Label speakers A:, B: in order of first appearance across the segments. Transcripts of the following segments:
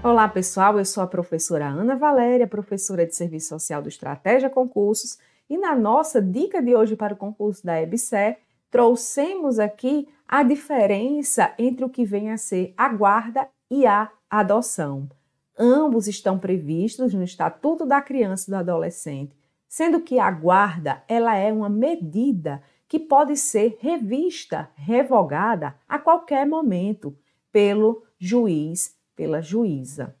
A: Olá, pessoal. Eu sou a professora Ana Valéria, professora de Serviço Social do Estratégia Concursos, e na nossa dica de hoje para o concurso da EBSE, trouxemos aqui a diferença entre o que vem a ser a guarda e a adoção. Ambos estão previstos no Estatuto da Criança e do Adolescente, sendo que a guarda ela é uma medida que pode ser revista, revogada a qualquer momento pelo juiz pela juíza.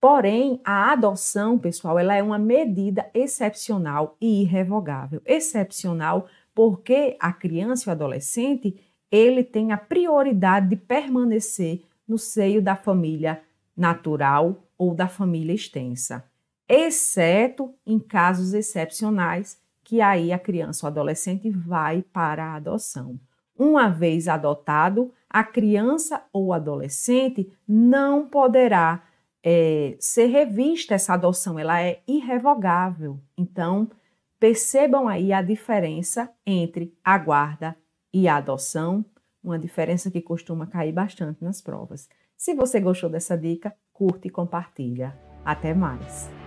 A: Porém, a adoção, pessoal, ela é uma medida excepcional e irrevogável. Excepcional porque a criança e o adolescente, ele tem a prioridade de permanecer no seio da família natural ou da família extensa, exceto em casos excepcionais que aí a criança ou adolescente vai para a adoção. Uma vez adotado, a criança ou adolescente não poderá é, ser revista essa adoção, ela é irrevogável. Então, percebam aí a diferença entre a guarda e a adoção, uma diferença que costuma cair bastante nas provas. Se você gostou dessa dica, curte e compartilha. Até mais!